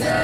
Yeah.